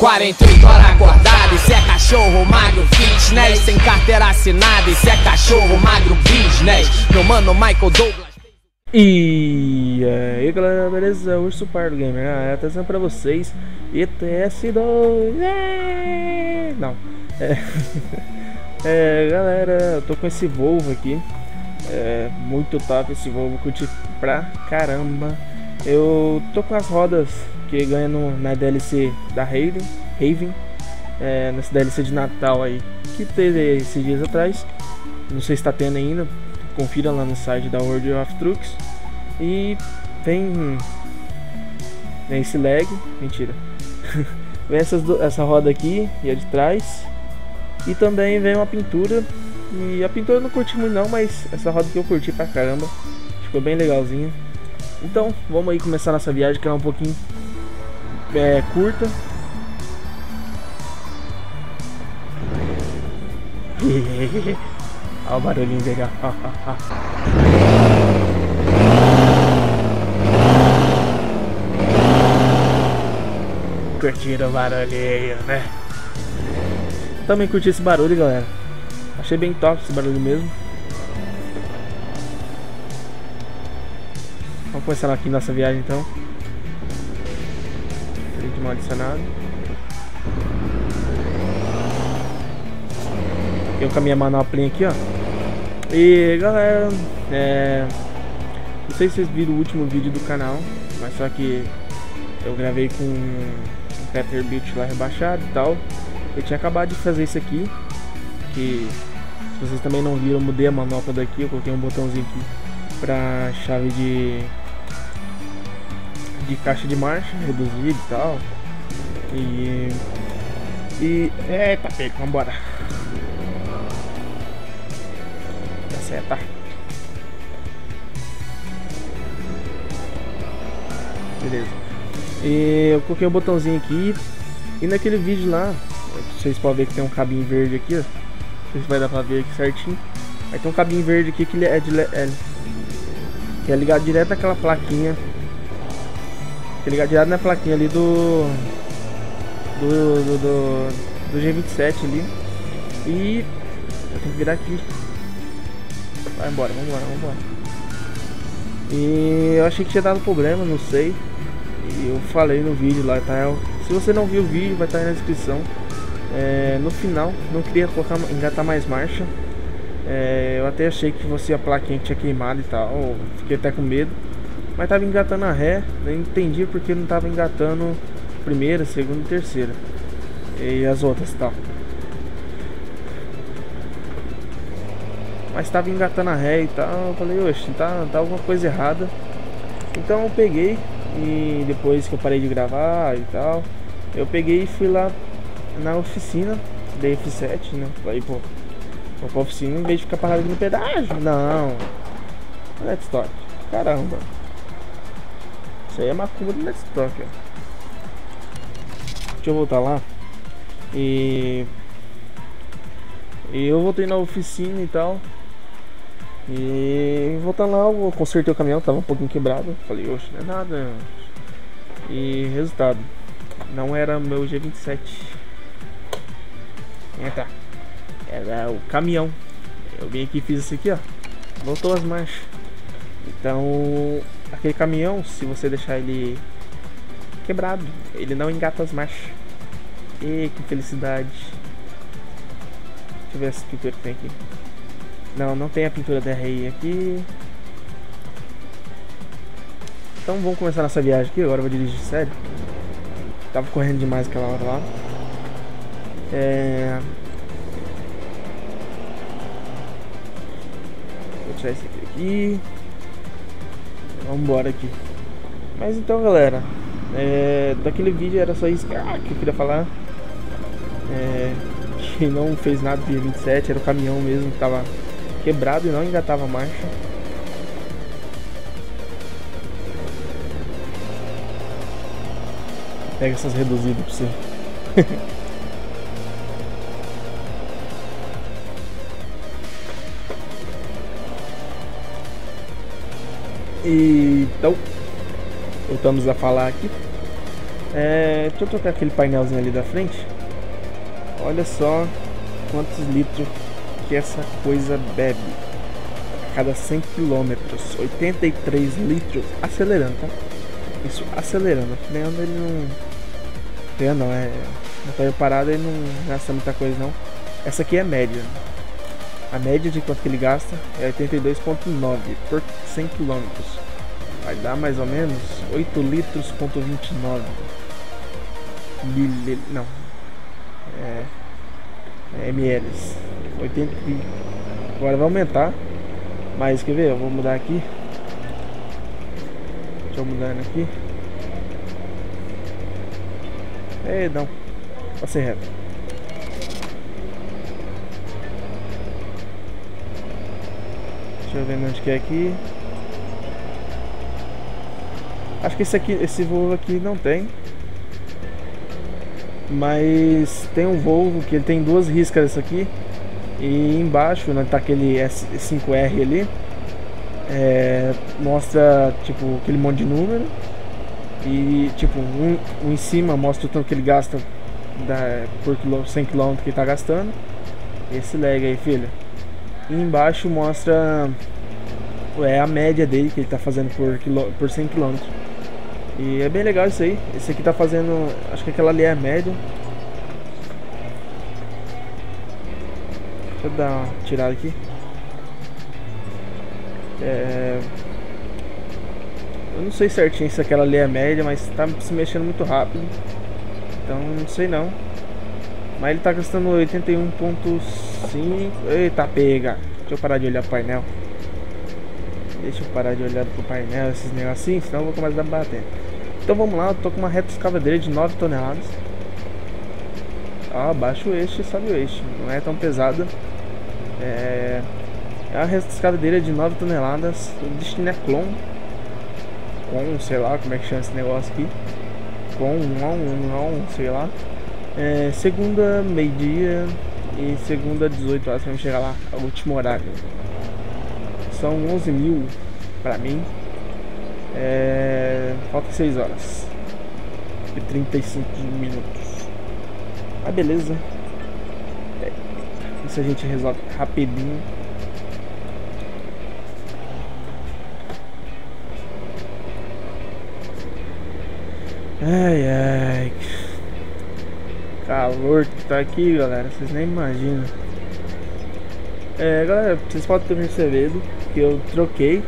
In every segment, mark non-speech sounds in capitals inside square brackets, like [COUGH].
48 horas acordado, isso é cachorro magro fitness Sem carteira assinada, isso é cachorro magro business. Meu mano Michael Douglas. E aí galera, beleza? Urso Pardo Gamer, ah, atenção pra vocês ETS2 é... Não é... [LAUGHS] é, galera, eu tô com esse Volvo aqui é, Muito top esse Volvo, curti pra caramba Eu tô com as rodas que ganha no, na DLC da Raven, Raven é, nessa DLC de Natal aí Que teve esses dias atrás Não sei se tá tendo ainda confira lá no site da World of Trucks. E vem, vem esse lag, mentira. [LAUGHS] vem essas, essa roda aqui e a de trás. E também vem uma pintura. E a pintura eu não curti muito não, mas essa roda que eu curti pra caramba. Ficou bem legalzinha. Então, vamos aí começar nossa viagem que é um pouquinho é, curta. [LAUGHS] Olha o barulhinho dele, ó. [LAUGHS] Curtiram o barulhinho, né? Também curti esse barulho, galera. Achei bem top esse barulho mesmo. Começar aqui nossa viagem então. de mal adicionado. Com a minha manoplinha aqui, ó. E galera, é... não sei se vocês viram o último vídeo do canal, mas só que eu gravei com o Peterbilt lá rebaixado e tal. Eu tinha acabado de fazer isso aqui, que se vocês também não viram, eu mudei a manopla daqui, eu coloquei um botãozinho aqui pra chave de de caixa de marcha reduzida e tal. E e eita, pega, vambora. seta. Beleza. E eu coloquei o botãozinho aqui. E naquele vídeo lá, vocês podem ver que tem um cabinho verde aqui, ó. Não sei se vai dar pra ver aqui certinho. Aí tem um cabinho verde aqui que é, de, é, que é ligado direto naquela plaquinha. É ligado direto na plaquinha ali do. Do, do, do, do G27 ali. E eu tenho que virar aqui. Vai embora, vambora, vambora. E eu achei que tinha dado problema, não sei. E eu falei no vídeo lá, tá? Se você não viu o vídeo, vai estar aí na descrição. É, no final, não queria colocar, engatar mais marcha. É, eu até achei que você a plaquinha tinha queimado e tal. Fiquei até com medo. Mas tava engatando a ré. Eu entendi porque não tava engatando primeira, segunda e terceira. E as outras tal. mas estava engatando a ré e tal. Eu falei, oxe, tá, tá alguma coisa errada. Então eu peguei e depois que eu parei de gravar e tal, eu peguei e fui lá na oficina da F7, né? Falei, pô, vou pra oficina em vez de ficar parado no pedágio. Não, Let's Talk, caramba. Isso aí é macumba do Let's Talk, ó. Deixa eu voltar lá. E... E eu voltei na oficina e tal. E voltando lá, eu consertei o caminhão, tava um pouquinho quebrado. Falei, oxe, não é nada. E resultado, não era meu G27. Eita, era o caminhão. Eu vim aqui e fiz isso aqui, ó. Voltou as marchas. Então, aquele caminhão, se você deixar ele quebrado, ele não engata as marchas. E que felicidade. Deixa eu ver essa pintura que tem aqui. Não, não tem a pintura da RI aqui. Então vamos começar nossa viagem aqui. Agora eu vou dirigir sério. Tava correndo demais aquela hora lá. É... Vou tirar esse aqui. Vamos embora aqui. Mas então, galera. É... Daquele vídeo era só isso que ah, eu queria falar. É... Que não fez nada de 27, era o caminhão mesmo que tava quebrado e não engatava a marcha. Pega essas reduzidas pra você. [LAUGHS] então, voltamos a falar aqui. É, deixa eu trocar aquele painelzinho ali da frente. Olha só quantos litros que essa coisa bebe. A cada 100 km, 83 litros acelerando, tá? Isso acelerando. Freando ele não. Freando não, é. Na freio parado ele não gasta muita coisa não. Essa aqui é média. A média de quanto que ele gasta é 82,9 por 100 km. Vai dar mais ou menos 8 litros ponto 29 mil, não é, é ml 80 agora vai aumentar mas quer ver? Eu vou mudar aqui. Deixa eu mudando aqui. É não passei reto deixa eu ver onde que é aqui acho que esse aqui esse voo aqui não tem mas tem um Volvo que ele tem duas riscas aqui. E embaixo, né, tá aquele S5R ali. É, mostra tipo aquele monte de número. E tipo, um, um em cima mostra o tanto que ele gasta da, por quilô, 100 km que ele tá gastando. Esse leg aí, filho. E embaixo mostra é a média dele que ele tá fazendo por, quilô, por 100 km. E é bem legal isso aí. Esse aqui tá fazendo. Acho que aquela ali é a média. Deixa eu dar uma tirada aqui. É... Eu não sei certinho se aquela ali é média, mas tá se mexendo muito rápido. Então não sei não. Mas ele tá gastando 81.5. Eita, pega. Deixa eu parar de olhar o painel. Deixa eu parar de olhar pro painel, esses negocinhos, senão eu vou começar a bater. Então vamos lá, eu tô com uma reta escavadeira de 9 toneladas. Ah, baixo o eixo e sobe o eixo, não é tão pesada. É, é uma reta escavadeira de 9 toneladas, o destino é clon. Com, sei lá como é que chama esse negócio aqui. Com, não, não, sei lá. É, segunda, meio-dia e segunda, 18 horas pra chegar lá, o último horário. São 11 mil pra mim. É... Falta 6 horas e 35 minutos. Ah, beleza. É. Isso a gente resolve rapidinho. Ai ai. Calor que tá aqui, galera. Vocês nem imaginam. É, galera, vocês podem ter percebido que eu troquei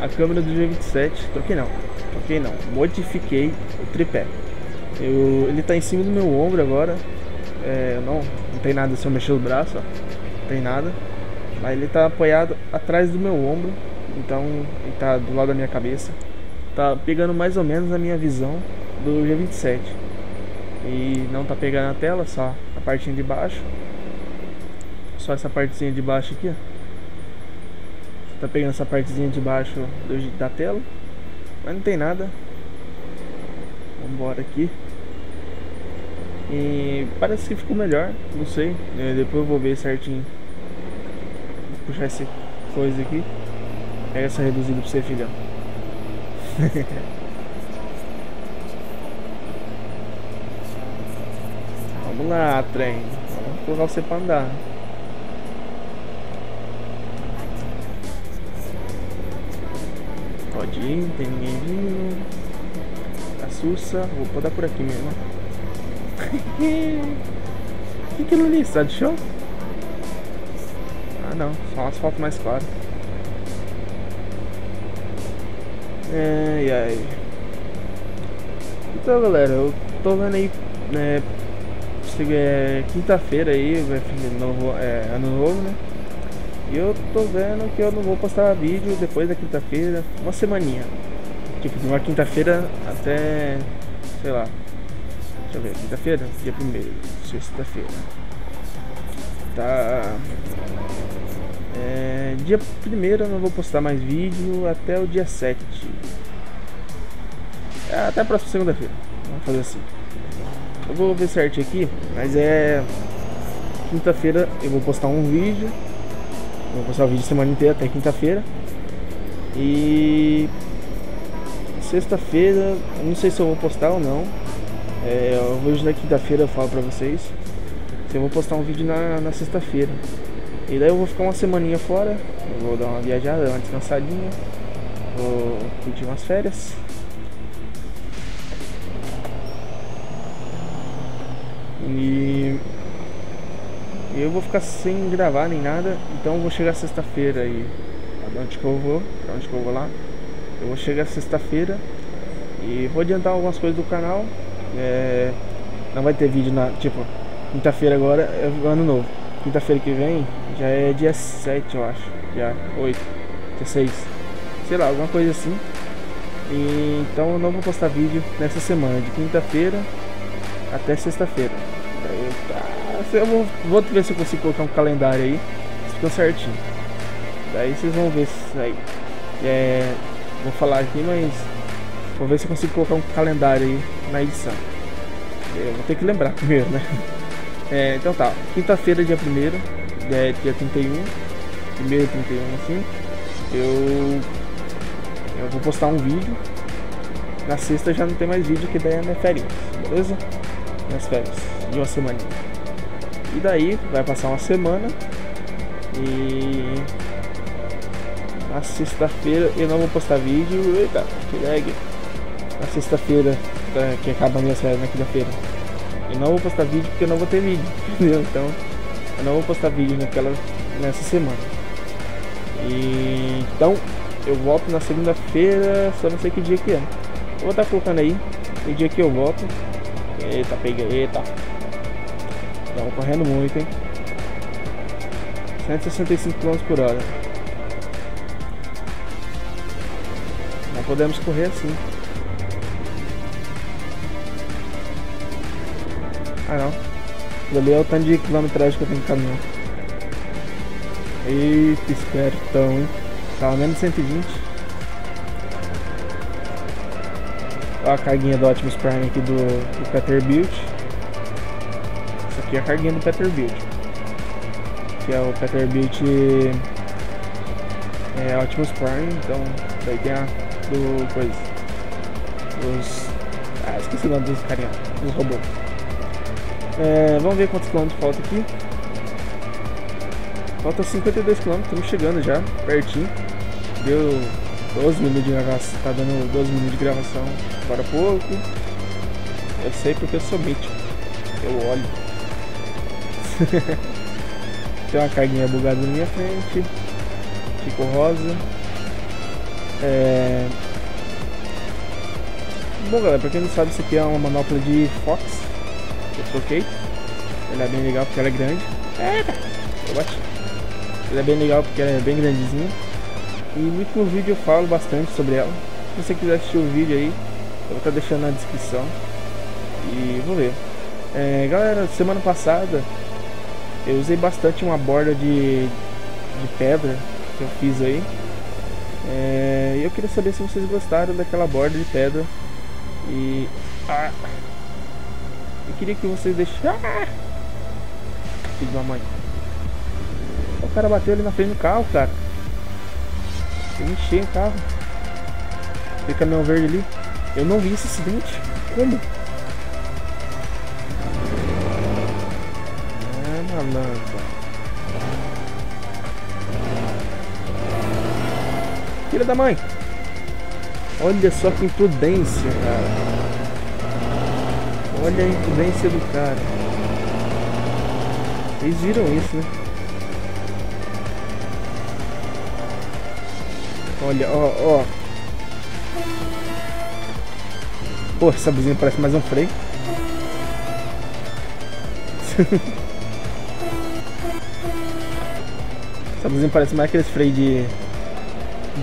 a câmera do G27, troquei não, troquei não, modifiquei o tripé. Eu, ele está em cima do meu ombro agora, é, não, não tem nada se eu mexer o braço, ó, não tem nada, mas ele está apoiado atrás do meu ombro, então ele está do lado da minha cabeça, tá pegando mais ou menos a minha visão do G27 e não tá pegando a tela, só a partinha de baixo, só essa partezinha de baixo aqui, ó. Tá pegando essa partezinha de baixo do, da tela. Mas não tem nada. Vamos embora aqui. E parece que ficou melhor. Não sei. É, depois eu vou ver certinho. Vou puxar essa coisa aqui. Pega essa reduzida pra você, filhão. [LAUGHS] Vamos lá, trem. Vamos colocar você pra andar. Pode ir, tem ninguém vindo. A Sussa. Vou botar por aqui mesmo. O [LAUGHS] que aquilo ali? Está de show? Ah não, só um asfalto mais claro. Ai ai. Então galera, eu tô vendo aí, né? É, quinta-feira aí, vai novo, é, ano novo, né? E eu tô vendo que eu não vou postar vídeo depois da quinta-feira, uma semaninha. Tipo, de uma quinta-feira até, sei lá. Deixa eu ver, quinta-feira? Dia primeiro, sexta-feira. Tá. É, dia primeiro eu não vou postar mais vídeo até o dia 7. É, até a próxima segunda-feira. Vamos fazer assim. Eu vou ver certinho aqui, mas é. Quinta-feira eu vou postar um vídeo Vou postar o vídeo semana inteira até quinta-feira. E sexta-feira, não sei se eu vou postar ou não. É, hoje na quinta-feira eu falo pra vocês. Eu vou postar um vídeo na, na sexta-feira. E daí eu vou ficar uma semaninha fora. vou dar uma viajada, uma descansadinha. Vou pedir umas férias. Ficar sem gravar nem nada. Então eu vou chegar sexta-feira e. Onde que eu vou? Pra onde que eu vou lá? Eu vou chegar sexta-feira e vou adiantar algumas coisas do canal. É, não vai ter vídeo na. Tipo, quinta-feira agora é ano novo. Quinta-feira que vem já é dia 7, eu acho. Já 8, dia 6. Sei lá, alguma coisa assim. E, então eu não vou postar vídeo nessa semana, de quinta-feira até sexta-feira. Tá, eu vou, vou ver se eu consigo colocar um calendário aí. Ficou certinho. Daí vocês vão ver isso aí. É, vou falar aqui, mas vou ver se eu consigo colocar um calendário aí na edição. Eu vou ter que lembrar [LAUGHS] primeiro, né? É, então tá, quinta-feira, dia 1 é, dia 31, primeiro 31 assim, eu, eu vou postar um vídeo. Na sexta já não tem mais vídeo, que daí é minha férias, beleza? Minhas férias, de uma semana. E daí vai passar uma semana e na sexta-feira eu não vou postar vídeo. Eita, que lag. Na sexta-feira, é, que acaba minhas férias na quinta-feira. Eu não vou postar vídeo porque eu não vou ter vídeo. [LAUGHS] Entendeu? Então eu não vou postar vídeo naquela, nessa semana. E então eu volto na segunda-feira, só não sei que dia que é. Eu vou estar colocando aí o dia que eu volto. Eita, pega, eita. Estamos correndo muito, hein? 165 km por hora. Não podemos correr assim. Ah não. Ali é o tanto de quilometragem que eu tenho que caminhar. Eita, espertão, hein? Tava menos 120. Olha a carguinha do Optimus Prime aqui do, do Peterbilt. Essa aqui é a carguinha do Peterbilt. Que é o Peterbilt é, Optimus Prime. Então, daí tem a do coisa. Os. Ah, esqueci o nome dos carinha. Os robôs. É, vamos ver quantos quilômetros falta aqui. Falta 52 quilômetros, estamos chegando já, pertinho. Deu 12 minutos de gravação, tá dando 12 minutos de gravação agora pouco. Eu sei porque eu sou mítico. Eu olho. [LAUGHS] Tem uma carguinha bugada na minha frente. Ficou rosa. É... Bom galera, pra quem não sabe, isso aqui é uma manopla de Fox eu troquei. Ela é bem legal porque ela é grande. Eita, eu bati. Ela é bem legal porque ela é bem grandezinha. E no último vídeo eu falo bastante sobre ela. Se você quiser assistir o vídeo aí, eu vou estar deixando na descrição. E vou ver. É, galera, semana passada eu usei bastante uma borda de, de pedra que eu fiz aí. É, eu queria saber se vocês gostaram daquela borda de pedra. E. Ah, eu queria que vocês deixassem. Ah! Filho da mãe. O cara bateu ali na frente do carro, cara. Eu enchei o carro. Aquele caminhão verde ali. Eu não vi esse acidente. Como? Malandro. Filha da mãe. Olha só que imprudência, cara. Olha a imprudência do cara. Vocês viram isso, né? Olha, ó, ó. Pô, essa buzina parece mais um freio. [LAUGHS] essa buzina parece mais aqueles freios de...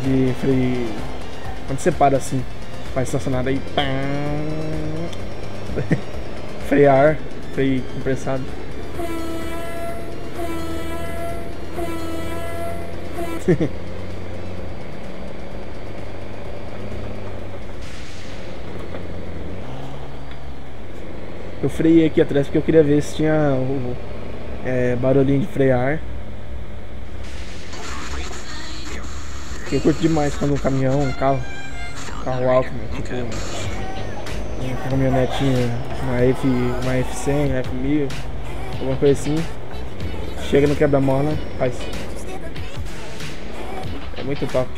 De freio... Quando você para assim, faz estacionado aí. frear, freio compressado. [LAUGHS] eu freiei aqui atrás porque eu queria ver se tinha o é, barulhinho de frear. Eu curto demais quando um caminhão, um carro carro alto, né? Tipo uma caminhonetinha, uma, F, uma F100, F1000, alguma coisa assim. Chega no quebra-mola, faz. É muito top.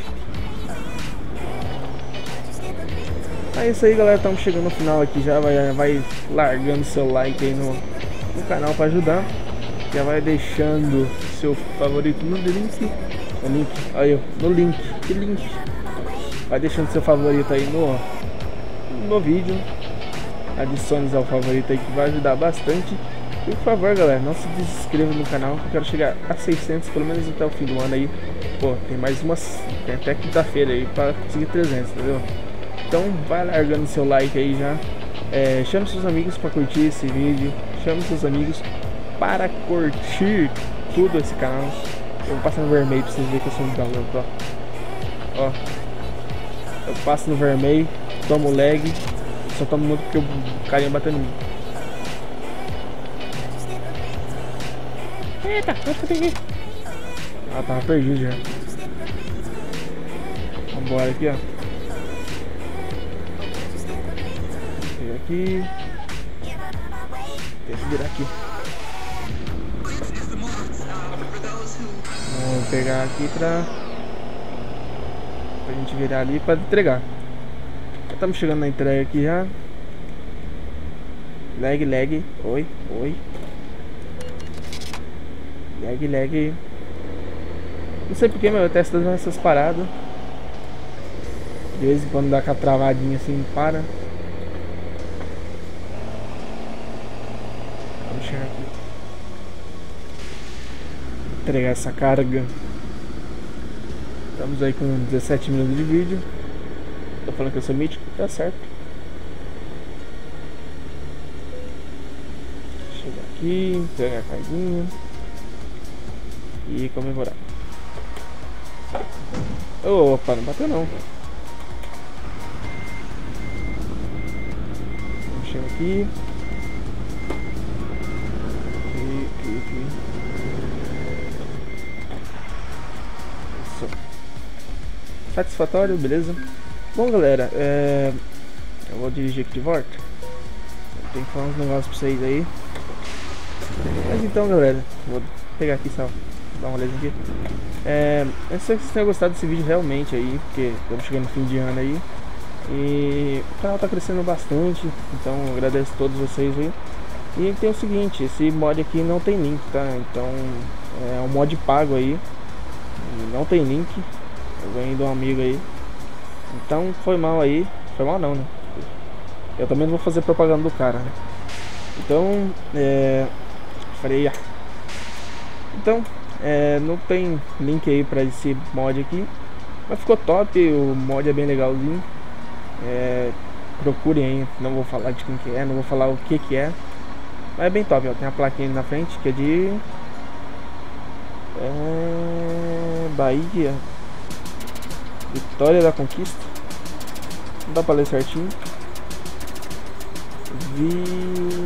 É isso aí galera, estamos chegando no final aqui já, vai, vai largando seu like aí no, no canal para ajudar. Já vai deixando seu favorito no link. No link, aí no link, que link. Vai deixando seu favorito aí no, no vídeo. Adicione ao favorito aí que vai ajudar bastante. E por favor galera, não se desinscreva no canal que eu quero chegar a 600 pelo menos até o fim do ano aí. Pô, tem mais umas, tem até quinta-feira aí para conseguir 300, entendeu? Então vai largando seu like aí já. É, chame seus amigos para curtir esse vídeo. Chame seus amigos para curtir tudo esse canal. Eu vou passar no vermelho pra vocês verem que eu sou um galão, ó. Ó. Eu passo no vermelho, tomo lag. Só tomo muito porque o carinha bateu em mim. Eita, onde que eu peguei? Ah, tava perdido já. Vambora aqui, ó. aqui. Tem que virar aqui. Pegar aqui pra... Pra gente virar ali pra entregar. Já estamos chegando na entrega aqui já. Lag, lag. Oi, oi. Lag, lag. Não sei porque, meu, eu testando essas paradas. De vez em quando dá aquela travadinha assim, para. aqui. Entregar essa carga. Estamos aí com 17 minutos de vídeo. Tô falando que eu sou mítico, tá certo. Chegar aqui, pegar a carguinha e comemorar. Opa, não bateu não. Chegar aqui. Isso. Satisfatório, beleza? Bom, galera, é... eu vou dirigir aqui de volta. Tem que falar uns negócios pra vocês aí. Mas então, galera, vou pegar aqui só, dar uma olhadinha aqui. É... Eu espero que vocês tenham gostado desse vídeo realmente aí, porque estamos chegando no fim de ano aí. E o canal tá crescendo bastante, então agradeço a todos vocês aí. E tem o seguinte, esse mod aqui não tem link, tá? Então é um mod pago aí. Não tem link. Eu ganhei de um amigo aí. Então foi mal aí. Foi mal não, né? Eu também não vou fazer propaganda do cara, né? Então, é. Freia. Então, é, não tem link aí pra esse mod aqui. Mas ficou top, o mod é bem legalzinho. É, procurem aí, não vou falar de quem que é, não vou falar o que que é. Mas é bem top, ó. Tem a plaquinha na frente que é de. É... Bahia. Vitória da Conquista. Não dá pra ler certinho. Vi.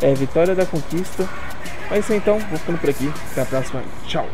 É, Vitória da Conquista. Mas é então, vou ficando por aqui. Até a próxima. Tchau.